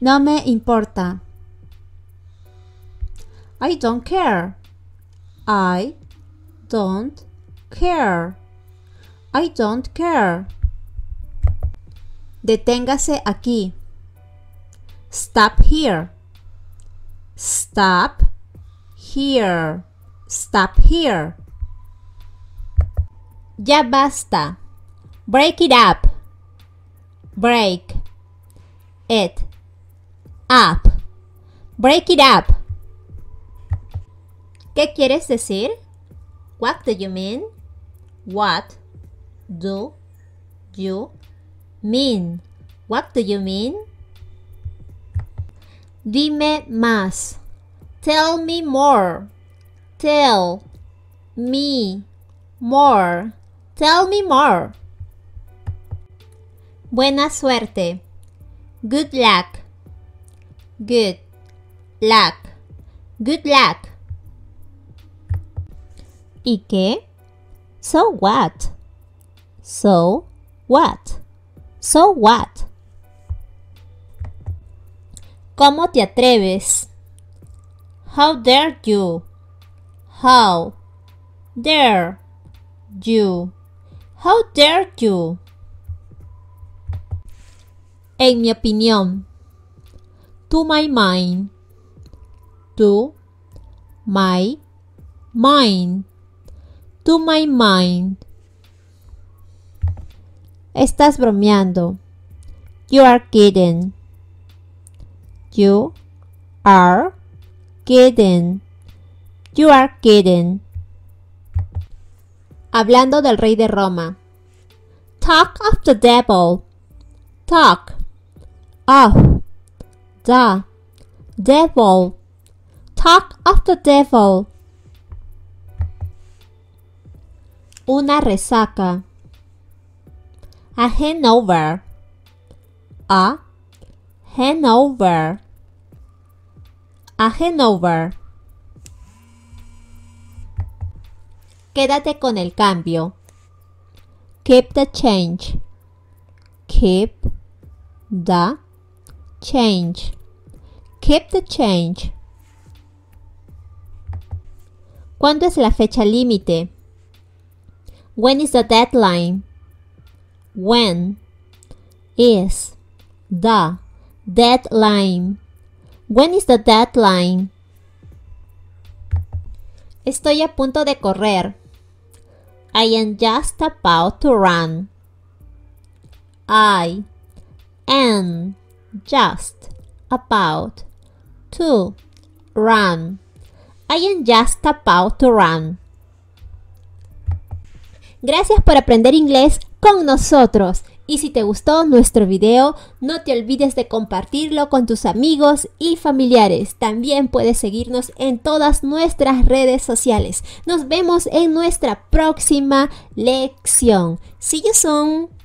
No me importa. I don't care. I don't care. I don't care. Deténgase aquí. Stop here. Stop here. Stop here. Ya basta. Break it up. Break it up. Break it up. ¿Qué quieres decir? What do you mean? What do you mean? What do you mean? Dime más. Tell me more. Tell me more. Tell me more. Buena suerte. Good luck. Good luck. Good luck. ¿Y qué? So what? So what? So what? ¿Cómo te atreves? How dare you? How dare you? How dare you? En mi opinión. To my mind. To my mind. To my mind. Estás bromeando. You are kidding. You are kidding. You are kidding. Hablando del rey de Roma. Talk of the devil. Talk of the devil. Talk of the devil. Una resaca. A hangover. A hangover. A hangover. Quédate con el cambio. Keep the change. Keep the change. Keep the change. ¿Cuándo es la fecha límite? When is the deadline? When is the deadline? When is the deadline? Estoy a punto de correr. I am just about to run. I am just about to run. I am just about to run. Gracias por aprender inglés con nosotros. Y si te gustó nuestro video, no te olvides de compartirlo con tus amigos y familiares. También puedes seguirnos en todas nuestras redes sociales. Nos vemos en nuestra próxima lección. See you soon.